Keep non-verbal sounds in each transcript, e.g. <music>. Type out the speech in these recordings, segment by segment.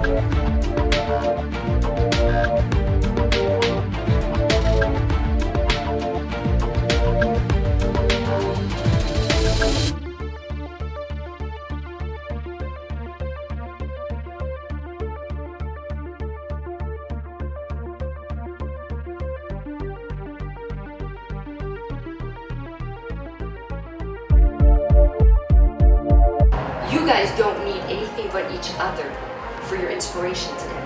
You guys don't need anything but each other for your inspiration today.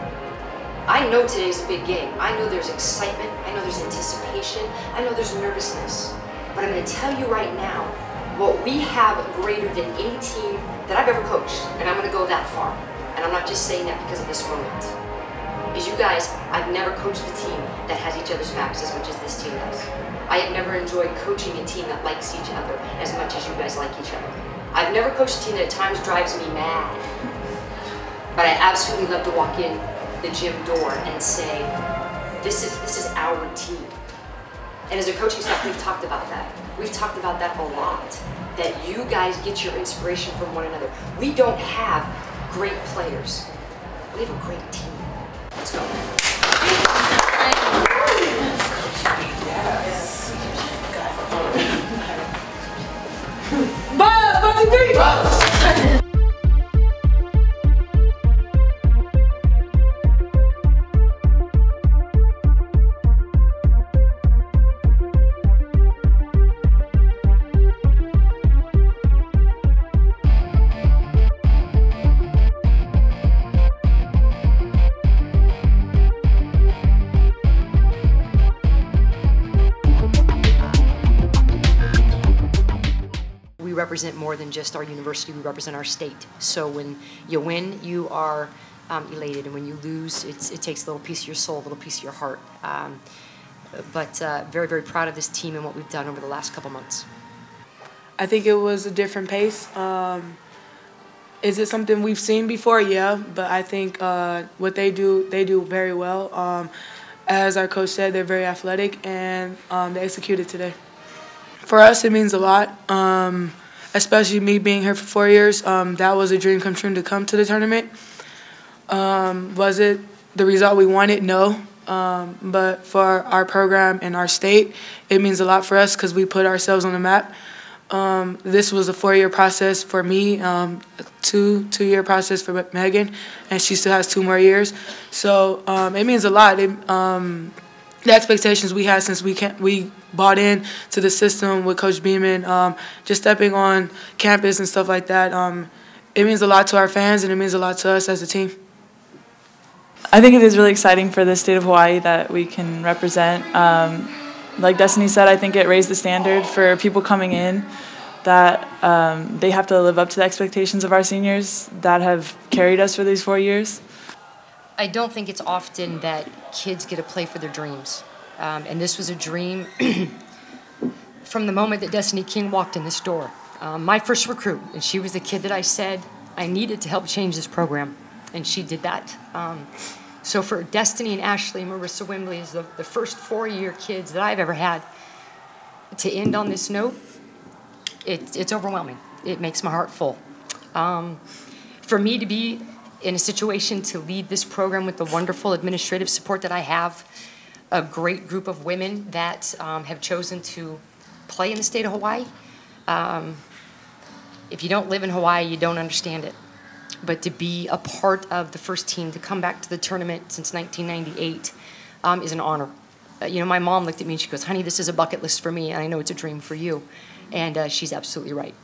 I know today's a big game. I know there's excitement. I know there's anticipation. I know there's nervousness. But I'm going to tell you right now what we have greater than any team that I've ever coached. And I'm going to go that far. And I'm not just saying that because of this moment. Is you guys, I've never coached a team that has each other's backs as much as this team does. I have never enjoyed coaching a team that likes each other as much as you guys like each other. I've never coached a team that at times drives me mad. But I absolutely love to walk in the gym door and say, this is this is our team. And as a coaching staff, we've talked about that. We've talked about that a lot. That you guys get your inspiration from one another. We don't have great players. We have a great team. Let's go. Represent more than just our university, we represent our state. So when you win, you are um, elated, and when you lose, it takes a little piece of your soul, a little piece of your heart. Um, but uh, very, very proud of this team and what we've done over the last couple months. I think it was a different pace. Um, is it something we've seen before? Yeah, but I think uh, what they do, they do very well. Um, as our coach said, they're very athletic and um, they executed today. For us, it means a lot, um, especially me being here for four years. Um, that was a dream come true to come to the tournament. Um, was it the result we wanted? No. Um, but for our program and our state, it means a lot for us because we put ourselves on the map. Um, this was a four-year process for me, um, two two-year process for Megan, and she still has two more years. So um, it means a lot. It, the expectations we had since we can we bought in to the system with Coach Beeman, um, just stepping on campus and stuff like that. Um, it means a lot to our fans, and it means a lot to us as a team. I think it is really exciting for the state of Hawaii that we can represent. Um, like Destiny said, I think it raised the standard for people coming in that um, they have to live up to the expectations of our seniors that have carried us for these four years. I don't think it's often that kids get to play for their dreams. Um, and this was a dream <clears throat> from the moment that Destiny King walked in this door. Um, my first recruit, and she was the kid that I said I needed to help change this program, and she did that. Um, so for Destiny and Ashley, Marissa Wimbley is the, the first four-year kids that I've ever had. To end on this note, it, it's overwhelming. It makes my heart full. Um, for me to be in a situation to lead this program with the wonderful administrative support that I have, a great group of women that um, have chosen to play in the state of Hawaii. Um, if you don't live in Hawaii, you don't understand it. But to be a part of the first team, to come back to the tournament since 1998, um, is an honor. Uh, you know, my mom looked at me and she goes, honey, this is a bucket list for me, and I know it's a dream for you. And uh, she's absolutely right.